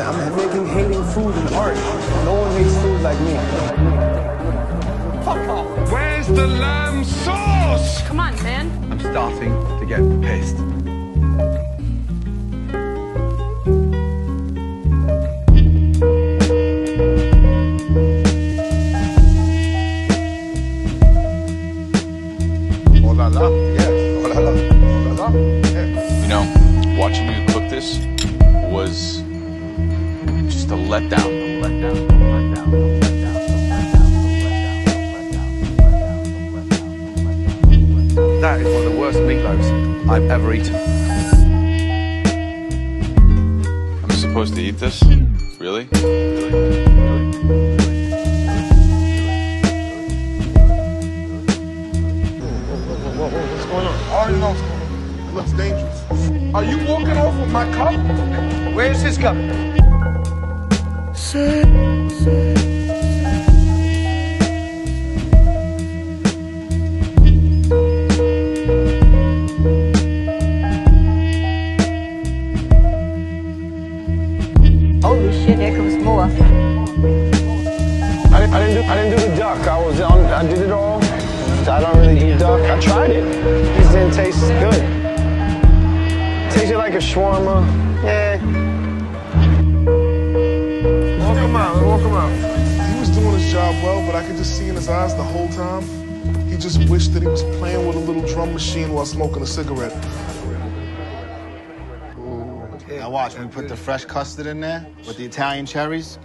I'm making hating food and art. No one makes food like me. Fuck off. Where's the lamb sauce? Come on, man. I'm starting to get pissed. Oh la la, yes. Oh la la, oh la la, yes. You know, watching you cook this was That is one of the worst meatloaves I've ever eaten. I'm supposed to eat this? Really? Really? What's going on? I already know what's going on. It looks dangerous. Are you walking off with my cup? Where's his cup? Holy shit, more. I didn't, do I didn't do the duck. I was on I did it all. I don't really eat duck. I tried it. It didn't taste good. tasted like a shawarma. Yeah. He was doing his job well, but I could just see in his eyes the whole time. He just wished that he was playing with a little drum machine while smoking a cigarette. Now watch, when we put the fresh custard in there with the Italian cherries,